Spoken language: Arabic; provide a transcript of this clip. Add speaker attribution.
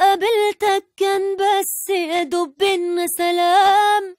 Speaker 1: قابلتك كان بس يا دوب سلام.